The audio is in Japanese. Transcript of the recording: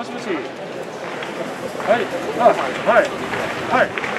もしもし。はい。あ、はい。はい。